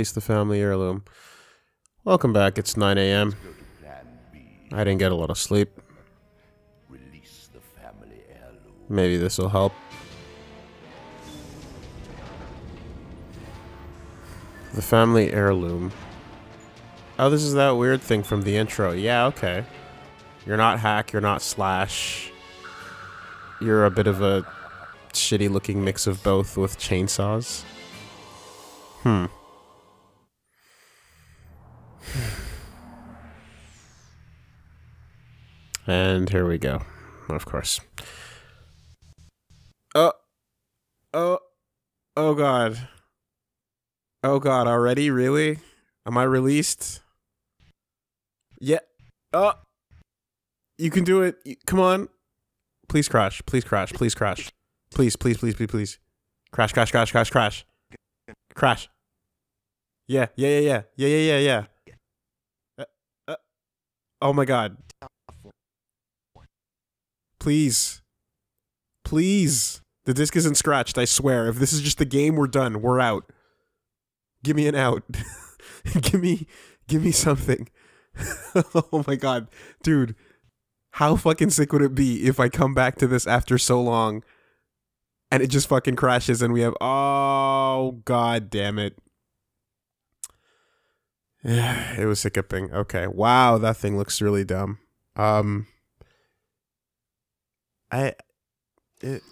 Release the family heirloom. Welcome back. It's 9 a.m. I didn't get a lot of sleep. Maybe this will help. The family heirloom. Oh, this is that weird thing from the intro. Yeah, okay. You're not hack, you're not slash. You're a bit of a shitty looking mix of both with chainsaws. Hmm. And here we go. Of course. Oh. Oh. Oh god. Oh god, already? Really? Am I released? Yeah. Oh. You can do it. Come on. Please crash. Please crash. Please crash. Please, please, please, please, please. Crash, crash, crash, crash, crash. Crash. Yeah, yeah, yeah, yeah. Yeah, yeah, yeah, yeah. Uh, uh, oh my god. Please. Please. The disc isn't scratched, I swear. If this is just the game, we're done. We're out. Give me an out. give me give me something. oh my god. Dude, how fucking sick would it be if I come back to this after so long and it just fucking crashes and we have oh god damn it. it was hiccuping. Okay. Wow, that thing looks really dumb. Um I it,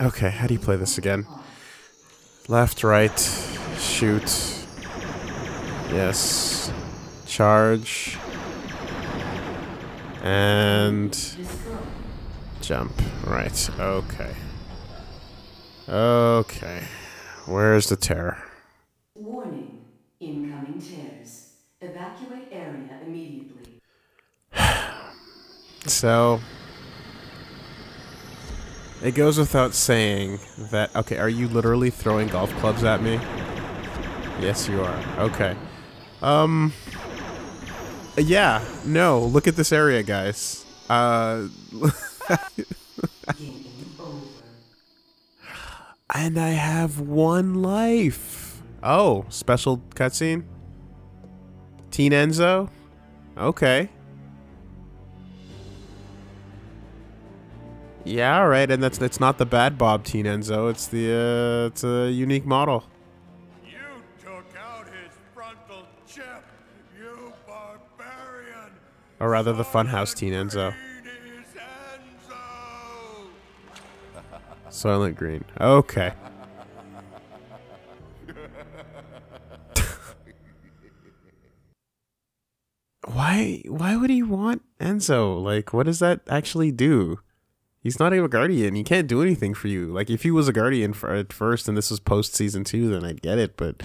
okay, how do you play this again? Left, right, shoot. Yes. Charge. And jump. Right. Okay. Okay. Where's the terror? Warning. Incoming tears. Evacuate area immediately. So it goes without saying that okay, are you literally throwing golf clubs at me? Yes, you are. Okay. Um yeah, no, look at this area, guys. Uh and I have one life. Oh, special cutscene? Teen Enzo? Okay. Yeah, all right, and that's it's not the bad Bob Teen Enzo. It's the uh, it's a unique model. You took out his frontal chip, you barbarian. Or rather, the Funhouse Teen Enzo. Enzo. Silent Green. Okay. why why would he want Enzo? Like what does that actually do? He's not even a guardian. He can't do anything for you. Like if he was a guardian for, at first and this was post season 2 then I'd get it, but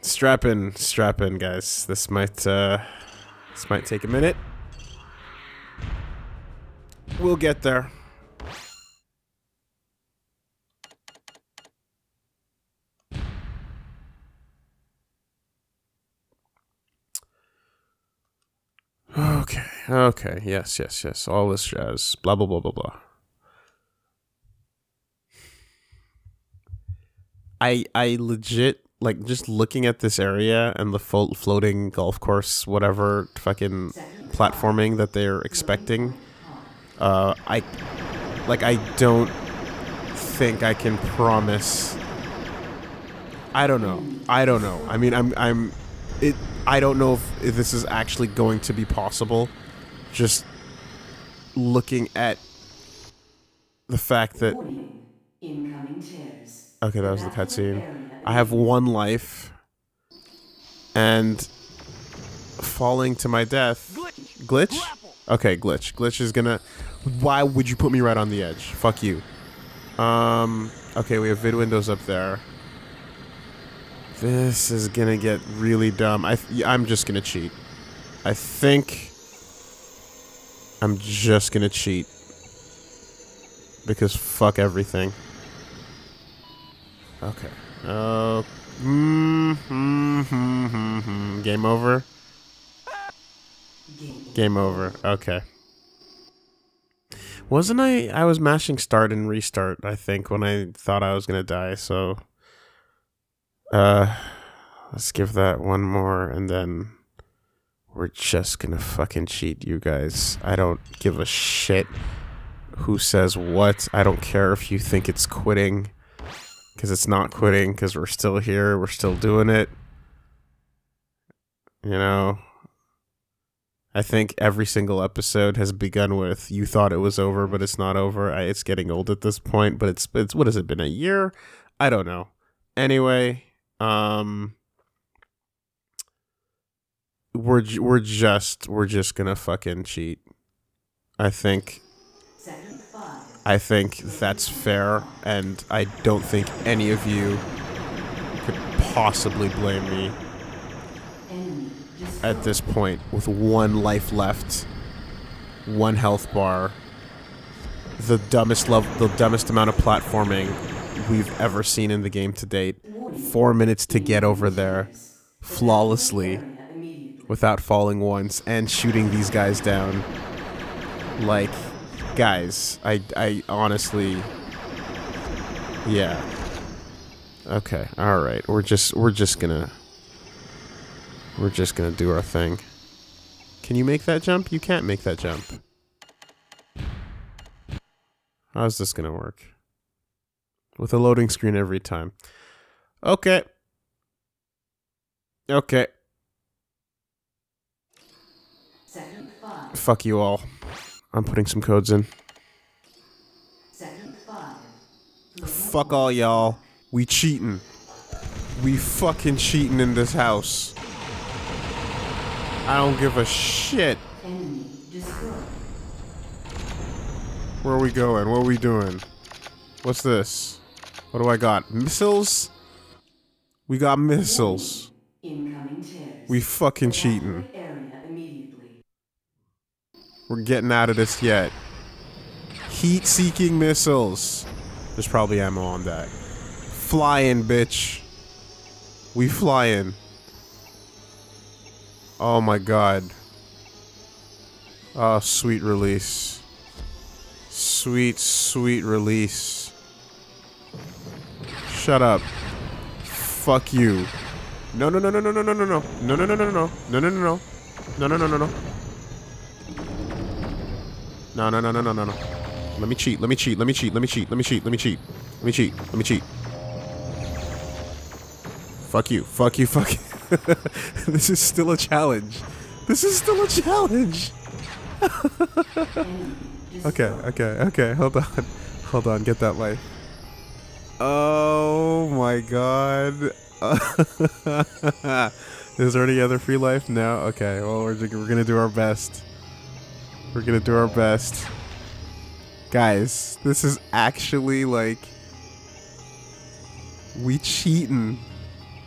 Strap in, strap in guys. This might uh this might take a minute. We'll get there. Okay, yes, yes, yes. All this jazz. Blah, blah, blah, blah, blah. I, I legit, like, just looking at this area and the flo- floating golf course, whatever fucking platforming that they're expecting, uh, I, like, I don't think I can promise. I don't know. I don't know. I mean, I'm, I'm, it. I don't know if, if this is actually going to be possible. Just looking at the fact that okay, that was the cutscene. I have one life, and falling to my death. Glitch. Okay, glitch. Glitch is gonna. Why would you put me right on the edge? Fuck you. Um. Okay, we have vid windows up there. This is gonna get really dumb. I I'm just gonna cheat. I think I'm just gonna cheat because fuck everything. Okay. Oh. Mm, mm, mm, mm, mm. Game over. Game over. Okay. Wasn't I? I was mashing start and restart. I think when I thought I was gonna die. So, uh, let's give that one more, and then we're just gonna fucking cheat, you guys. I don't give a shit who says what. I don't care if you think it's quitting, because it's not quitting. Because we're still here. We're still doing it. You know, I think every single episode has begun with "You thought it was over, but it's not over." I, it's getting old at this point, but it's it's what has it been a year? I don't know. Anyway, um, we're we're just we're just gonna fucking cheat. I think I think that's fair, and I don't think any of you could possibly blame me at this point with one life left, one health bar, the dumbest level, the dumbest amount of platforming we've ever seen in the game to date. Four minutes to get over there flawlessly. Without falling once and shooting these guys down. Like, guys, I, I honestly, yeah. Okay, all right. We're just, we're just gonna, we're just gonna do our thing. Can you make that jump? You can't make that jump. How's this gonna work? With a loading screen every time. Okay. Okay. Second 5. Fuck you all. I'm putting some codes in. Fuck all y'all. We cheating. We fucking cheating in this house. I don't give a shit. Where are we going? What are we doing? What's this? What do I got? Missiles? We got missiles. We fucking cheating. We're getting out of this yet. Heat seeking missiles. There's probably ammo on that. Flying, bitch. We flying. Oh my god. Oh, sweet release. Sweet, sweet release. Shut up. Fuck you. No, no, no, no, no, no, no, no, no. No, no, no, no, no. No, no, no, no. No, no, no, no, no. No, no, no, no, no, no, no. no. Let me cheat. Let me cheat. Let me cheat. Let me cheat. Let me cheat. Let me cheat. Let me cheat. Let me cheat. Fuck you. Fuck you. Fuck you. this is still a challenge. This is still a challenge. okay. Okay. Okay. Hold on. Hold on. Get that life. Oh my god. is there any other free life? No. Okay. Well, we're we're gonna do our best. We're gonna do our best. Guys, this is actually like we cheating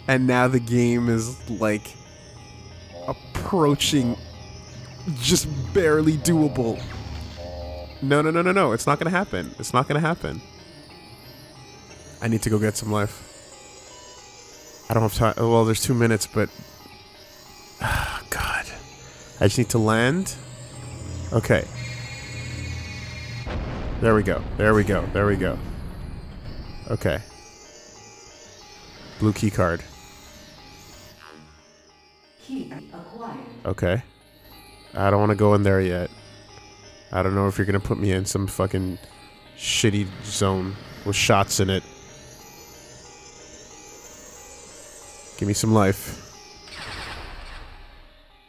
and now the game is like approaching just barely doable. No, no, no, no, no. It's not gonna happen. It's not gonna happen. I need to go get some life. I don't have time. Well, there's two minutes, but. God. I just need to land. Okay. There we go. There we go. There we go. Okay. Blue key card. Key acquired. Okay. I don't want to go in there yet. I don't know if you're going to put me in some fucking shitty zone with shots in it. Give me some life.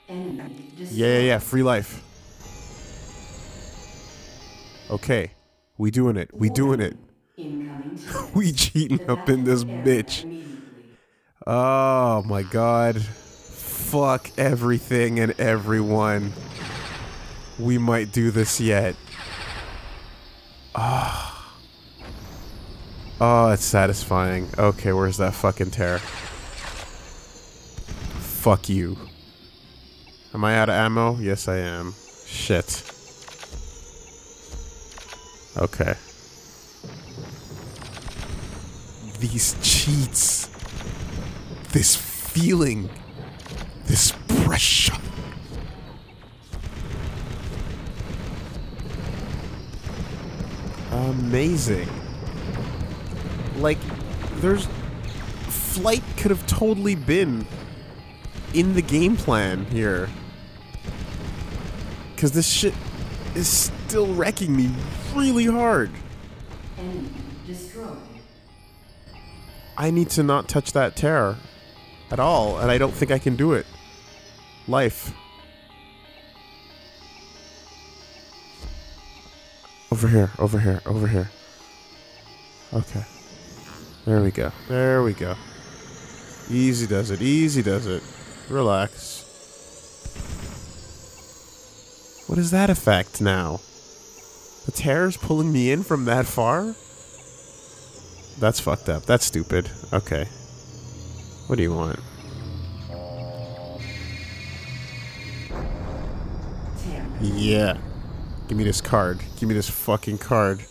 Yeah, yeah, yeah. Free life. Okay. We doing it. We doing it. We cheating up in this bitch. Oh my god. Fuck everything and everyone. We might do this yet. Ah. Oh. it's satisfying. Okay, where's that fucking tear? Fuck you. Am I out of ammo? Yes, I am. Shit. Okay. These cheats this feeling, this pressure. amazing. Like, there's flight could have totally been in the game plan here. Cause this shit is still wrecking me really hard. I need to not touch that terror at all, and I don't think I can do it. Life. Over here, over here, over here. Okay. There we go. There we go. Easy does it. Easy does it. Relax. What is that effect now? The terror's pulling me in from that far? That's fucked up. That's stupid. Okay. What do you want? Yeah. Give me this card. Give me this fucking card.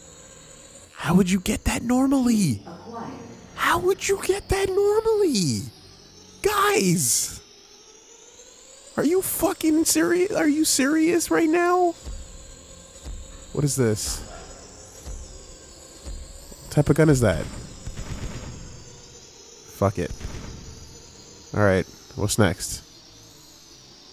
How would you get that normally? How would you get that normally? Guys! Are you fucking serious? Are you serious right now? What is this? What type of gun is that? Fuck it. Alright, what's next?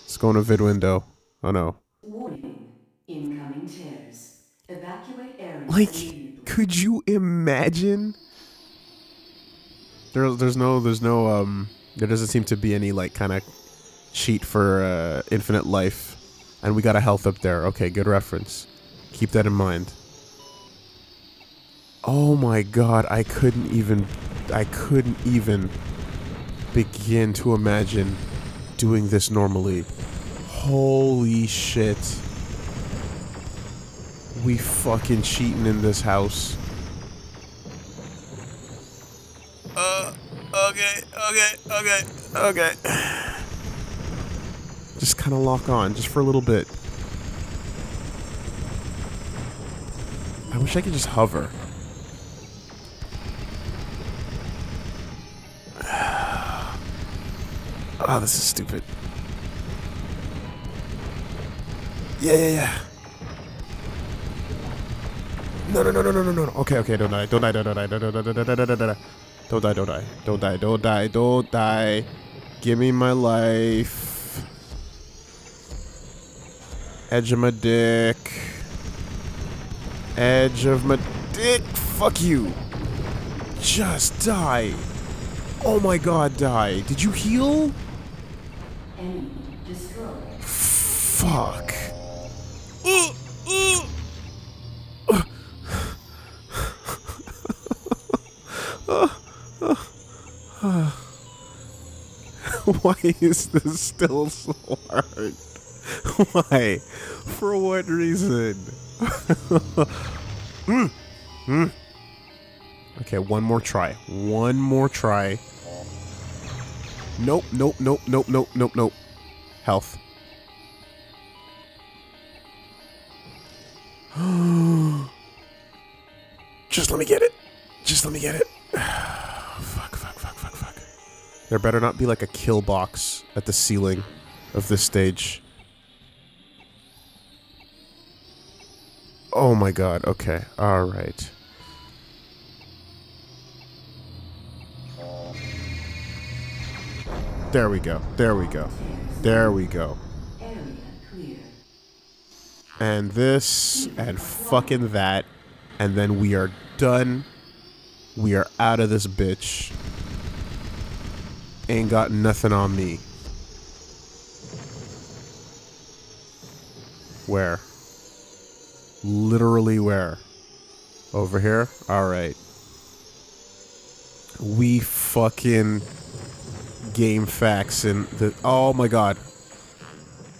Let's go in a vid window. Oh no. Warning. Incoming tears. Evacuate area Like, could you imagine? There, there's no, there's no, um, there doesn't seem to be any like kind of cheat for uh, infinite life, and we got a health up there. Okay, good reference. Keep that in mind. Oh my god, I couldn't even, I couldn't even begin to imagine doing this normally. Holy shit. We fucking cheating in this house. Uh, okay, okay, okay, okay. Just kind of lock on, just for a little bit. I wish I could just hover. Oh, this is stupid. Yeah, yeah, yeah. No, no, no, no, no, no, no. Okay, okay, don't die, don't die, don't die, don't die, don't die, don't die, don't die, don't die. Don't die, don't die, don't die, don't die. Give me my life. Edge of my dick. Edge of my dick. Fuck you. Just die. Oh my god, die. Did you heal? Fuck. Why is this still so hard? Why? For what reason? Hmm. Hmm. Okay, one more try. One more try. Nope, nope, nope, nope, nope, nope, nope. Health. Just let me get it. Just let me get it. fuck, fuck, fuck, fuck, fuck. There better not be like a kill box at the ceiling of this stage. Oh my god, okay. Alright. There we go. There we go. There we go. And this and fucking that and then we are done we are out of this bitch ain't got nothing on me where literally where over here all right we fucking game facts and the oh my god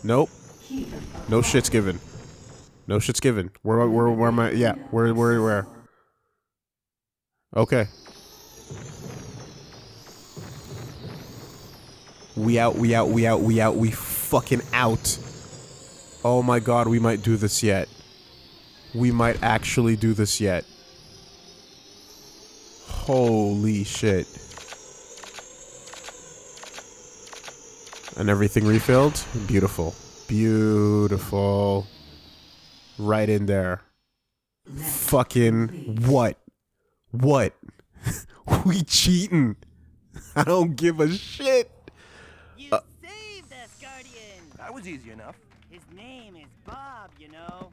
nope no shit's given. No shit's given. Where where where am I? Yeah, where where where? Okay. We out. We out. We out. We out. We fucking out. Oh my god, we might do this yet. We might actually do this yet. Holy shit. And everything refilled? Beautiful. Beautiful. Right in there. Fucking what? What? we cheating. I don't give a shit. You Uh, saved us, Guardian! That was easy enough. His name is Bob, you know.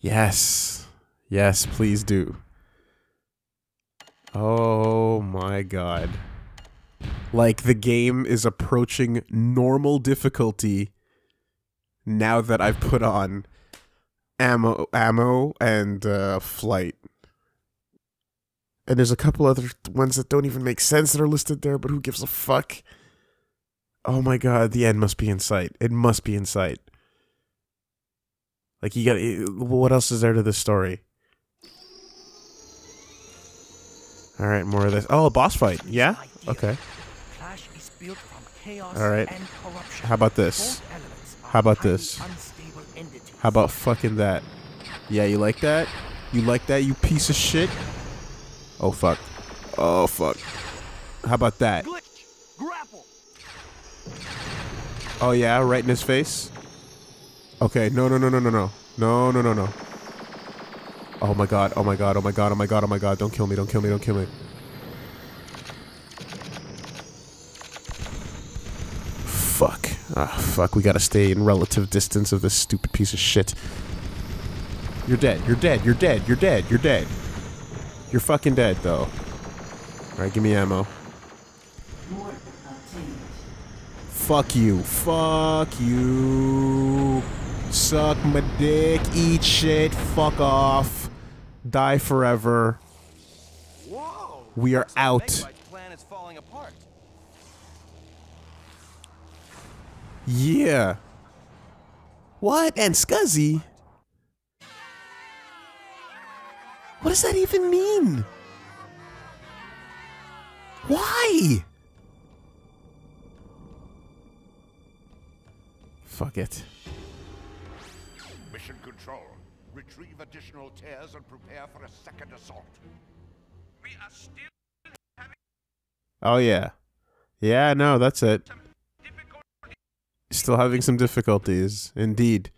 Yes. Yes, please do. Oh my god. Like the game is approaching normal difficulty now that I've put on ammo ammo and uh flight. And there's a couple other ones that don't even make sense that are listed there, but who gives a fuck? Oh my god, the end must be in sight. It must be in sight. Like you got what else is there to this story? All right, more of this. Oh, a boss fight. Yeah. Okay. Clash is built from chaos All right. and corruption. How about this? Both elements are How about this? How about fucking that? Yeah, you like that? You like that? You piece of shit. Oh fuck. Oh fuck. How about that? Oh yeah, right in his face. Okay, no, no, no, no, no, no. No, no, no, no. Oh my god, oh my god, oh my god, oh my god, oh my god. Don't kill me, don't kill me, don't kill me. Fuck. Ah, fuck, we gotta stay in relative distance of this stupid piece of shit. You're dead, you're dead, you're dead, you're dead, you're dead. You're fucking dead, though. Alright, give me ammo. Fuck you. Fuck you. Suck my dick. Eat shit. Fuck off. Die forever. Whoa! We are out. Yeah. What? And Scuzzy? What does that even mean? Why? Fuck it. Retrieve additional tears and prepare for a second assault. We are still Oh yeah. Yeah, no, that's it. Still having some difficulties, indeed.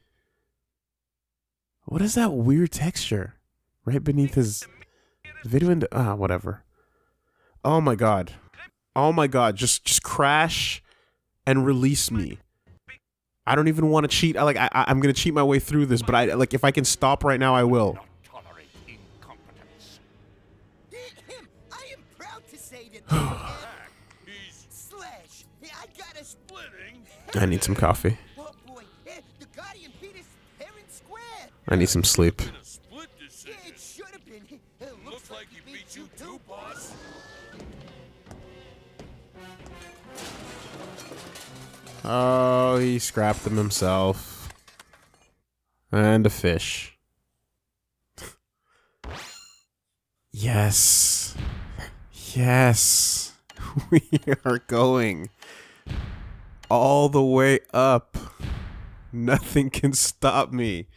What is that weird texture? Right beneath his video and ah, whatever. Oh my god. Oh my god, just just crash and release me. I don't even want to cheat. I like I I'm gonna cheat my way through this, but I like if I can stop right now, I will. I need some coffee. I need some sleep. Oh, he scrapped them himself. And a fish. yes. Yes. We are going all the way up. Nothing can stop me.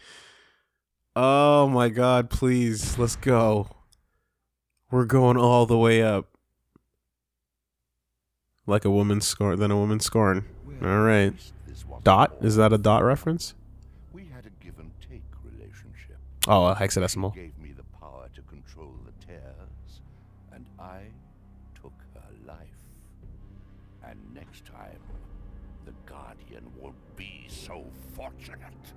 Oh my god, please, let's go. We're going all the way up. Like a woman scorn, then a woman scorn. All right. Dot? Is that a dot reference? We had a give and take relationship. Oh, a hexadecimal. She gave me the power to control the tears, and I took her life. And next time, the Guardian won't be so fortunate.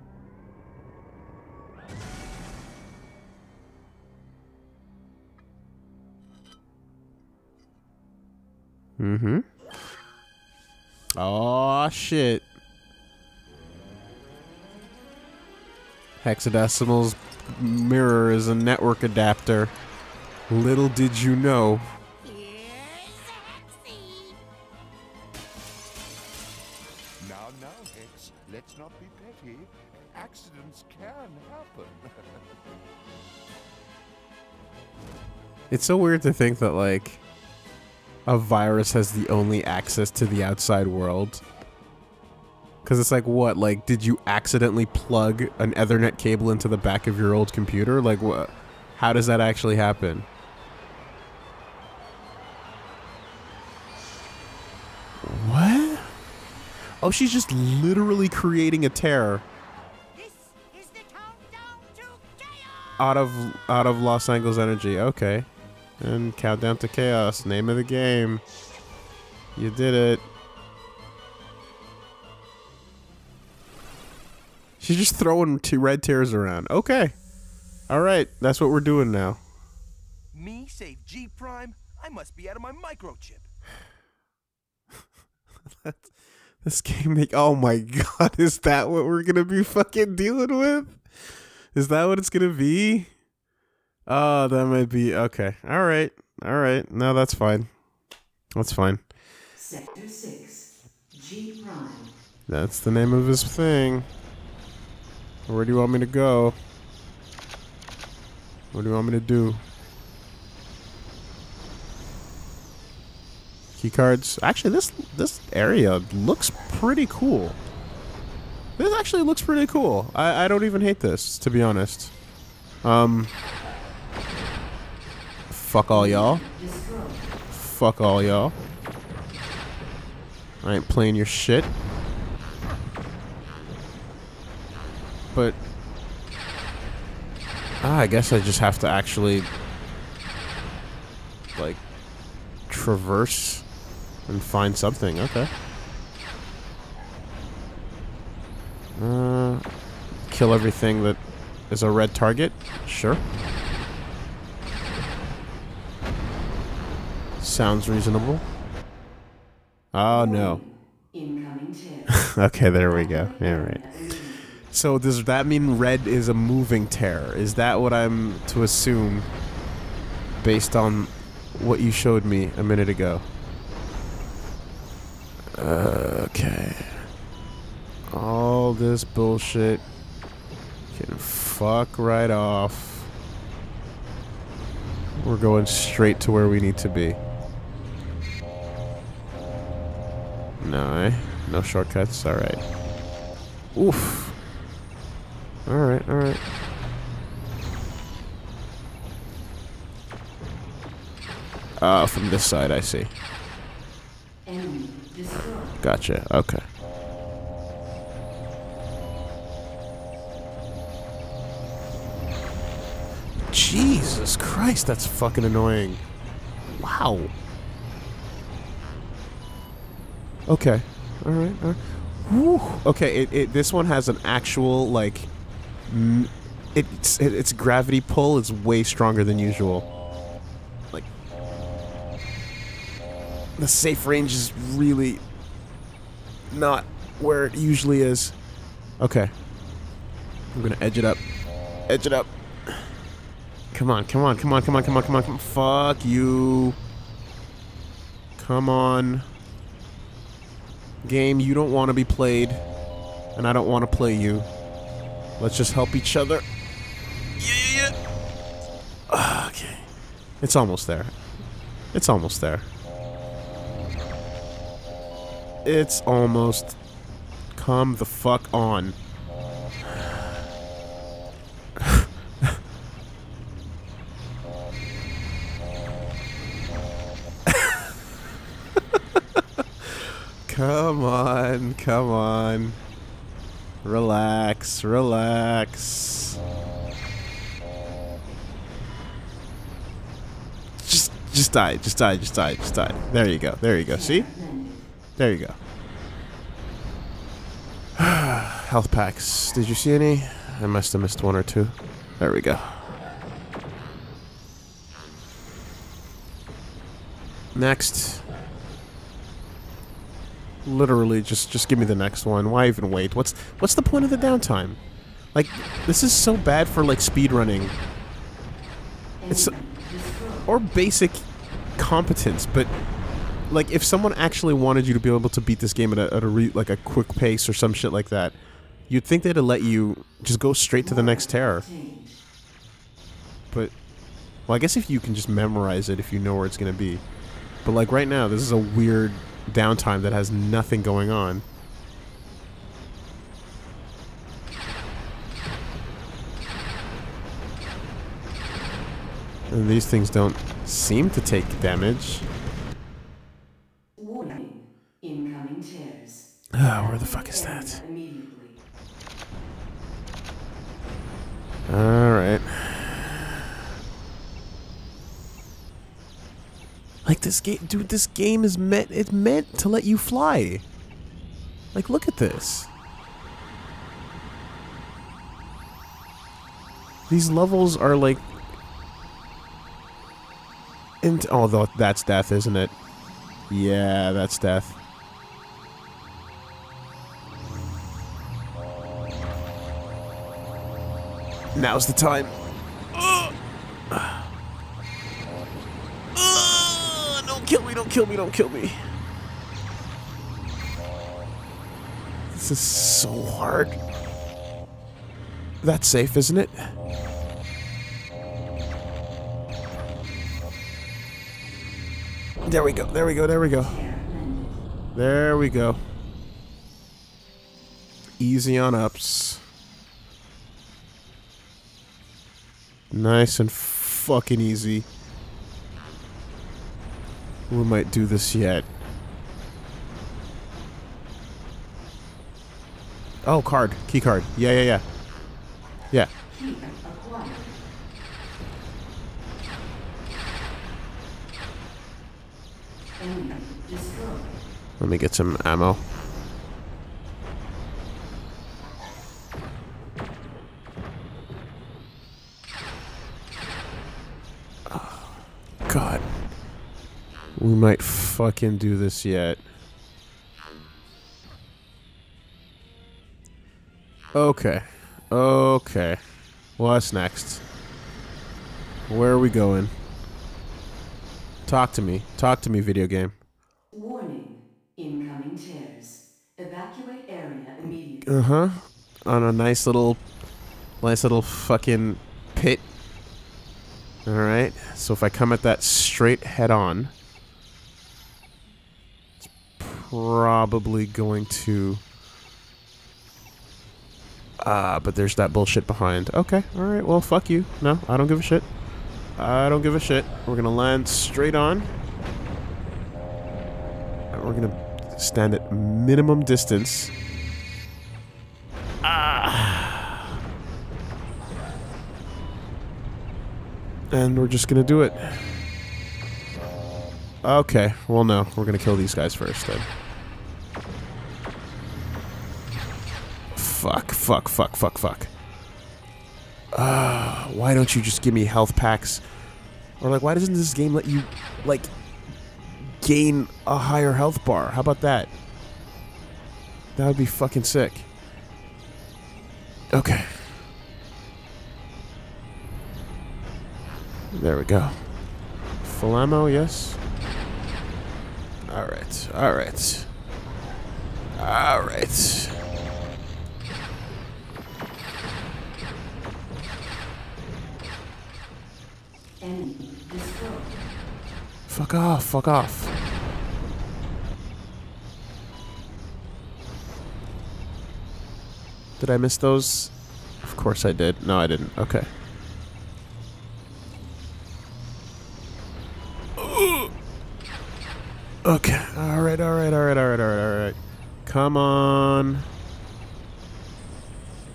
Mm-hmm. Oh shit. Hexadecimal's mirror is a network adapter. Little did you know. Now, now, Hex, let's not be petty. Accidents can happen. It's so weird to think that like a virus has the only access to the outside world. Because it's like, what? Like, did you accidentally plug an Ethernet cable into the back of your old computer? Like, what? How does that actually happen? What? Oh, she's just literally creating a terror. Out of out of Los Angeles Energy. Okay and Countdown to Chaos. Name of the game. You did it. She's just throwing two red tears around. Okay. All right, that's what we're doing now. Me save G Prime? I must be out of my microchip. This game make oh my god, is that what we're gonna be fucking dealing with? Is that what it's gonna be? Oh, that might be okay. Alright. Alright. No, that's fine. That's fine. Sector 6. G Prime. That's the name of his thing. Where do you want me to go? What do you want me to do? Key cards. Actually, this this area looks pretty cool. This actually looks pretty cool. I, I don't even hate this, to be honest. Um. Fuck all y'all. Fuck all y'all. I ain't playing your shit. But ah, I guess I just have to actually like traverse and find something. Okay. Uh, kill everything that is a red target. Sure. Sounds reasonable. Oh no. Okay, there we go. All right. So does that mean red is a moving tear? Is that what I'm to assume based on what you showed me a minute ago? Okay. All this bullshit can fuck right off. We're going straight to where we need to be. No shortcuts? Alright. Oof. Alright, alright. Ah, from this side, I see. Gotcha. Okay. Jesus Christ, that's fucking annoying. Wow. Okay. All right. All right. Whew. Okay. It, it this one has an actual like. It's it, its gravity pull is way stronger than usual. Like. The safe range is really not where it usually is. Okay. I'm gonna edge it up. Edge it up. Come on, come on, come on, come on, come on, come on, come on. Fuck you. Come on. Game, you don't want to be played. And I don't want to play you. Let's just help each other. Yeah, yeah, yeah. Ah, Okay. It's almost there. It's almost there. It's almost come the fuck on. Come on, come on. Relax, relax. Just just die, just die, just die, just die. There you go. There you go. See? There you go. Health packs. Did you see any? I must have missed one or two. There we go. Next. Literally, just just give me the next one. Why even wait? What's what's the point of the downtime? Like, this is so bad for like speed running. It's or basic competence, but like if someone actually wanted you to be able to beat this game at a, at a like a quick pace or some shit like that, you'd think they'd let you just go straight to the next terror. But well, I guess if you can just memorize it if you know where it's gonna be. But like right now, this is a weird downtime that has nothing going on. And these things don't seem to take damage. Ah, where the fuck is that? Alright. Like this game, dude. This game is meant. It's meant to let you fly. Like, look at this. These levels are like. And oh, that's death, isn't it? Yeah, that's death. Now's the time. Don't kill me, don't kill me, don't kill me. This is so hard. That's safe, isn't it? There we go, there we go, there we go. There we go. Easy on ups. Nice and fucking easy. We might do this yet. Oh, card. Key card. Yeah, yeah, yeah. Yeah. Let me get some ammo. Oh, God. We might fucking do this yet. Okay. Okay. What's next? Where are we going? Talk to me. Talk to me, video game. Warning. Incoming tears. Evacuate area immediately. Uh huh. On a nice little, nice little fucking pit. All right. So if I come at that straight head on, probably going to. Ah, but there's that bullshit behind. Okay. All right. Well, fuck you. No, I don't give a shit. I don't give a shit. We're gonna land straight on. We're gonna stand at minimum distance. Ah! And we're just gonna do it. Okay, well no, we're gonna kill these guys first then. Fuck, fuck, fuck, fuck, fuck. Ah, why don't you just give me health packs? Or like, why doesn't this game let you, like, gain a higher health bar? How about that? That would be fucking sick. Okay. There we go. Full ammo, yes. Alright, alright. Alright. Fuck off, fuck off. Did I miss those? Of course I did. No, I didn't. Okay. Okay. All right. All right. All right. All right. All right. All right. Come on,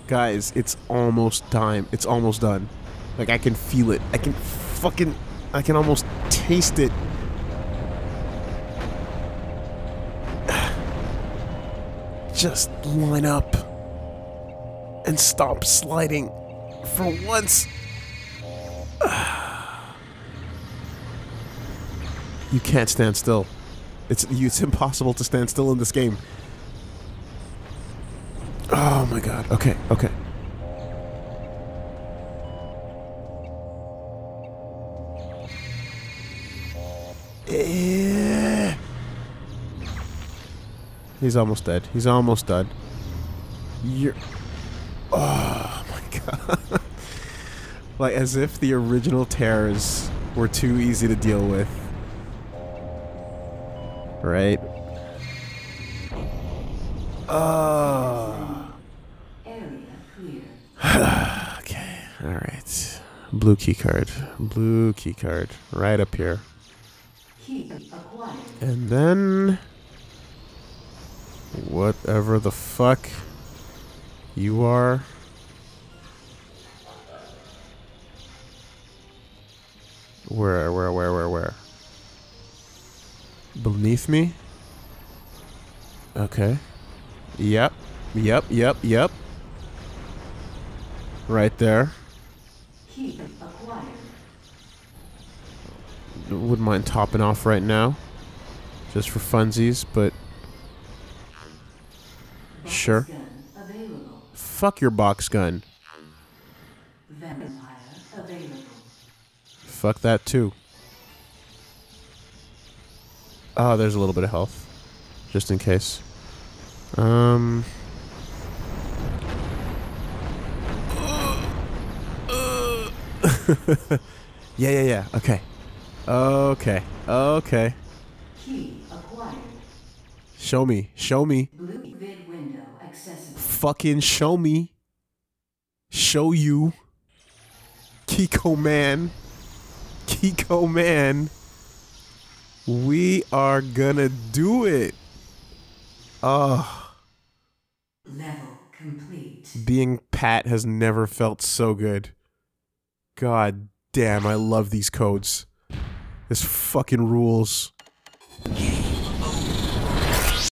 guys. It's almost time. It's almost done. Like I can feel it. I can fucking. I can almost taste it. Just line up and stop sliding for once. You can't stand still. It's it's impossible to stand still in this game. Oh my god. Okay, okay. He's almost dead. He's almost dead. You're. Oh my god. like as if the original terrors were too easy to deal with. Right? Oh. Area clear. Okay. All right. Blue key card. Blue key card. Right up here. And then whatever the fuck you are. Where, where, where, where, where? Beneath me? Okay. Yep. Yep, yep, yep. Right there. Key acquired. Wouldn't mind topping off right now. Just for funsies, but Sure. Fuck your box gun. Fuck that too. Oh, there's a little bit of health. Just in case. Um. yeah, yeah, yeah. Okay. Okay. Okay. Show me. Show me. Blue. Fucking show me. Show you. Kiko man. Kiko man. We are gonna do it. Oh, Level complete. being Pat has never felt so good. God damn, I love these codes. This fucking rules.